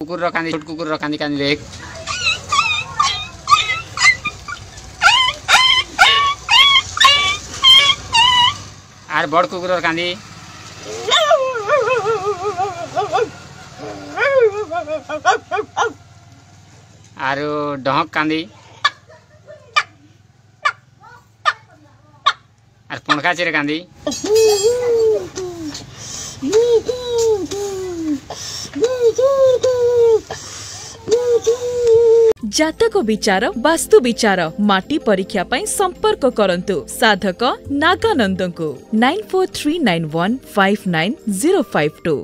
কুকুর কান্দি ছোট কুকুর কান্দি কান্দি দেখ আর বড় কুকুর কান্দি আর ডহক কান্দি আর পণকা চিরে কান্দি ଜାତକ ବିଚାର ବାସ୍ତୁ ବିଚାର ମାଟି ପରୀକ୍ଷା ପାଇଁ ସମ୍ପର୍କ କରନ୍ତୁ ସାଧକ ନାଗାନନ୍ଦଙ୍କୁ nine four three nine one five nine zero five two